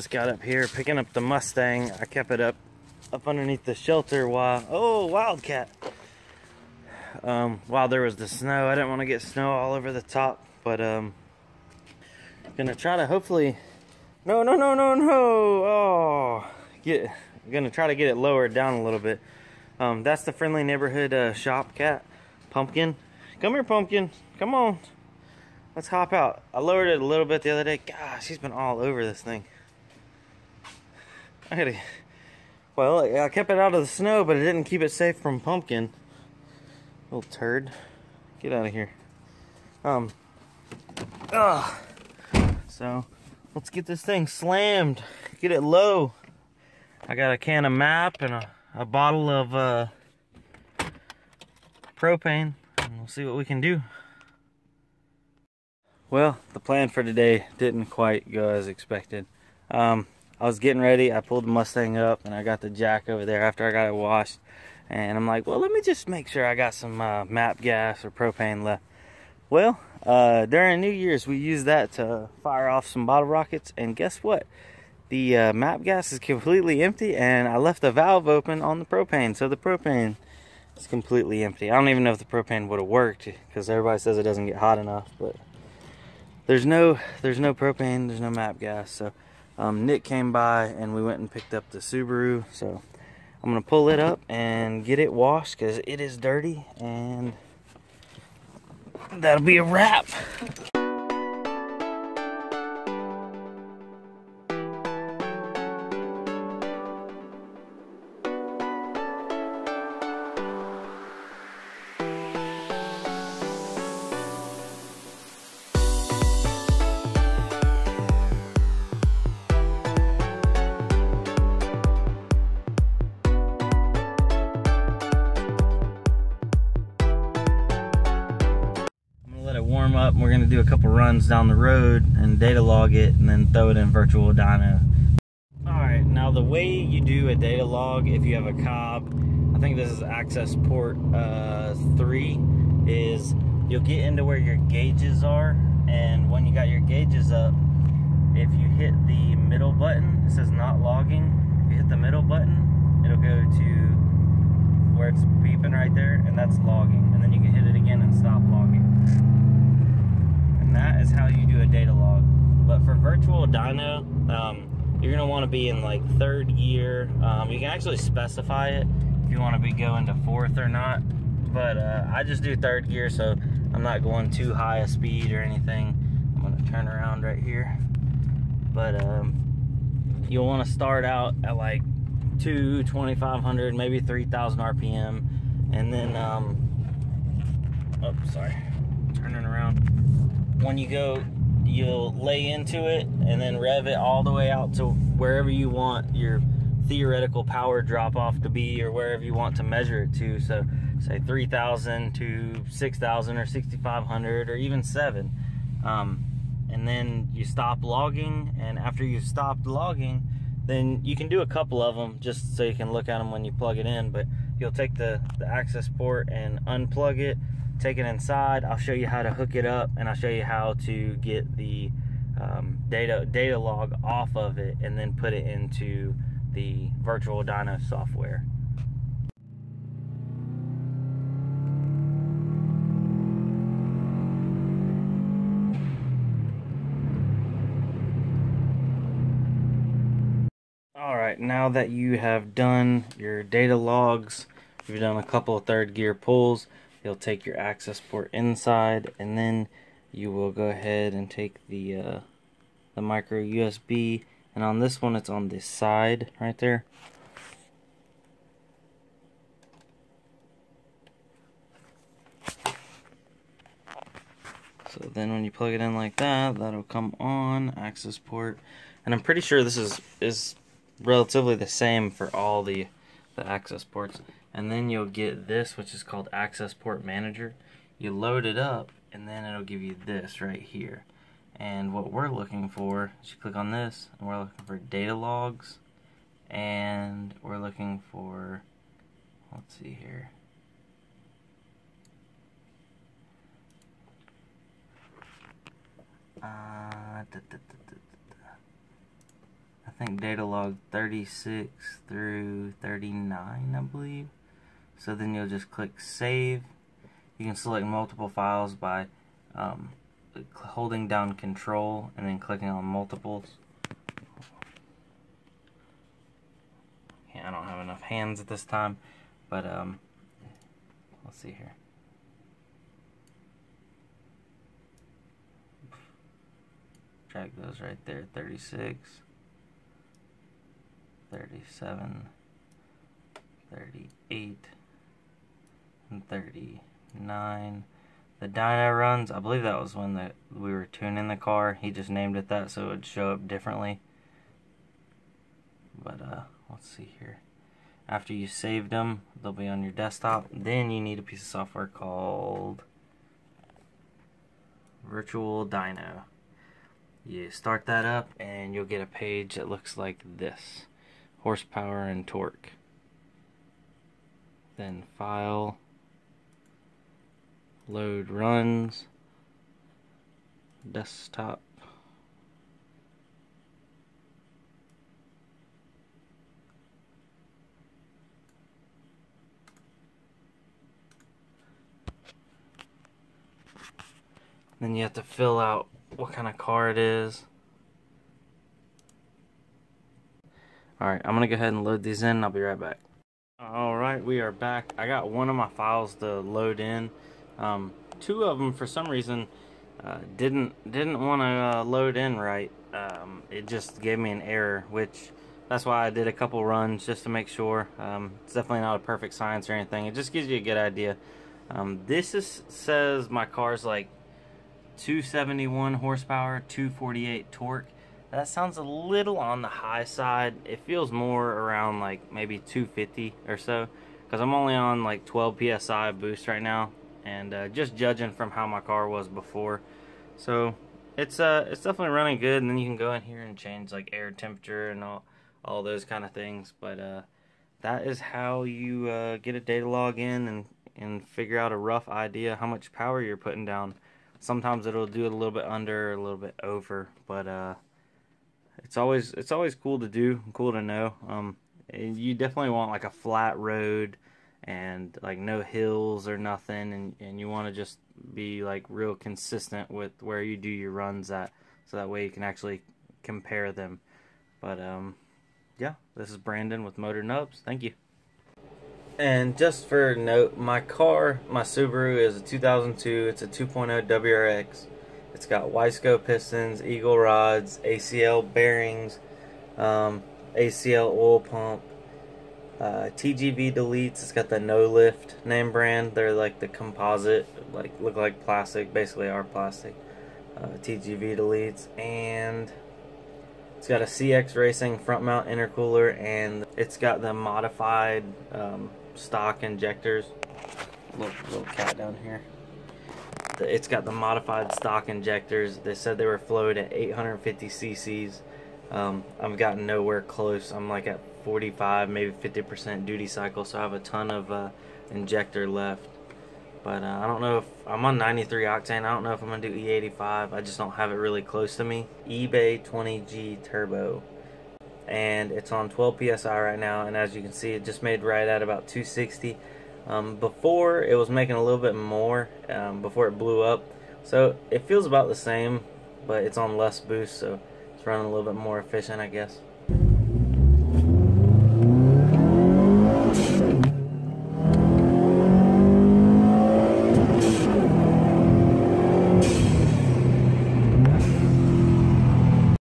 just got up here picking up the Mustang. I kept it up up underneath the shelter while oh wildcat. Um, while there was the snow, I didn't want to get snow all over the top, but um, gonna try to hopefully. No, no, no, no, no! Oh, get. Gonna try to get it lowered down a little bit. Um, that's the friendly neighborhood uh, shop cat, Pumpkin. Come here, Pumpkin. Come on. Let's hop out. I lowered it a little bit the other day. Gosh, he's been all over this thing. I gotta. Well, I kept it out of the snow, but it didn't keep it safe from Pumpkin. Little turd. Get out of here. Um. Ugh. So, let's get this thing slammed. Get it low. I got a can of MAP and a, a bottle of uh, propane. And we'll see what we can do. Well, the plan for today didn't quite go as expected. Um, I was getting ready. I pulled the Mustang up and I got the jack over there after I got it washed. And I'm like, well, let me just make sure I got some uh, MAP gas or propane left. Well, uh, during New Year's, we used that to fire off some bottle rockets. And guess what? The uh, MAP gas is completely empty and I left the valve open on the propane. So the propane is completely empty. I don't even know if the propane would have worked because everybody says it doesn't get hot enough. But there's no there's no propane, there's no MAP gas. So um, Nick came by and we went and picked up the Subaru. So I'm gonna pull it up and get it washed because it is dirty and that'll be a wrap. Do a couple runs down the road and data log it and then throw it in virtual dyno. All right, now the way you do a data log if you have a Cobb, I think this is access port uh, three, is you'll get into where your gauges are and when you got your gauges up, if you hit the middle button, it says not logging, if you hit the middle button, it'll go to where it's beeping right there and that's logging and then you can hit it again and stop logging and that is how you do a data log. But for virtual dyno, um, you're gonna want to be in like third gear. Um, you can actually specify it if you want to be going to fourth or not. But uh, I just do third gear, so I'm not going too high a speed or anything. I'm gonna turn around right here. But um, you'll want to start out at like two, 2,500, maybe 3,000 RPM, and then um, oh, sorry, turning around when you go, you'll lay into it and then rev it all the way out to wherever you want your theoretical power drop off to be or wherever you want to measure it to. So say 3,000 to 6,000 or 6,500 or even 7. Um, and then you stop logging and after you've stopped logging, then you can do a couple of them just so you can look at them when you plug it in. But you'll take the, the access port and unplug it take it inside. I'll show you how to hook it up and I'll show you how to get the um, data data log off of it and then put it into the virtual dyno software. Now that you have done your data logs, you've done a couple of third gear pulls, you'll take your access port inside and then you will go ahead and take the uh, the micro USB and on this one it's on this side right there. So then when you plug it in like that that'll come on access port. And I'm pretty sure this is is relatively the same for all the the access ports. And then you'll get this which is called access port manager. You load it up and then it'll give you this right here. And what we're looking for is you click on this and we're looking for data logs and we're looking for let's see here. Uh, da, da, da, I think data log 36 through 39, I believe. So then you'll just click save. You can select multiple files by um, holding down control and then clicking on multiples. Yeah, I don't have enough hands at this time, but um, let's see here. Drag those right there, 36, 37, 38, and 39. The dyno runs, I believe that was when the, we were tuning the car. He just named it that so it would show up differently. But uh, let's see here. After you saved them, they'll be on your desktop. Then you need a piece of software called Virtual Dyno. You start that up and you'll get a page that looks like this. Horsepower and torque. Then file, load runs, desktop. Then you have to fill out what kind of car it is. Alright, I'm to go ahead and load these in I'll be right back. Alright, we are back. I got one of my files to load in. Um, two of them, for some reason, uh, didn't didn't want to uh, load in right. Um, it just gave me an error, which that's why I did a couple runs just to make sure. Um, it's definitely not a perfect science or anything. It just gives you a good idea. Um, this is, says my car's like 271 horsepower, 248 torque. That sounds a little on the high side. It feels more around like maybe 250 or so because I'm only on like 12 psi boost right now and uh, just judging from how my car was before. So it's uh it's definitely running good and then you can go in here and change like air temperature and all all those kind of things but uh that is how you uh, get a data log in and and figure out a rough idea how much power you're putting down sometimes it'll do it a little bit under, a little bit over, but uh, it's always it's always cool to do, cool to know. Um, you definitely want like a flat road and like no hills or nothing, and and you want to just be like real consistent with where you do your runs at, so that way you can actually compare them. But um, yeah, this is Brandon with Motor Nubs. Thank you. And just for note, my car, my Subaru is a 2002. It's a 2.0 WRX. It's got Wiseco pistons, Eagle rods, ACL bearings, um, ACL oil pump, uh, TGV deletes. It's got the No Lift name brand. They're like the composite, like look like plastic, basically are plastic. Uh, TGV deletes and it's got a CX Racing front mount intercooler and it's got the modified um, stock injectors. Little, little cat down here. It's got the modified stock injectors. They said they were flowed at 850 cc's. Um, I've gotten nowhere close. I'm like at 45, maybe 50% duty cycle, so I have a ton of uh, injector left. But uh, I don't know if I'm on 93 octane. I don't know if I'm gonna do E85. I just don't have it really close to me. eBay 20G Turbo and it's on 12 psi right now and as you can see it just made right at about 260 um, before it was making a little bit more um, before it blew up. So it feels about the same but it's on less boost so it's running a little bit more efficient I guess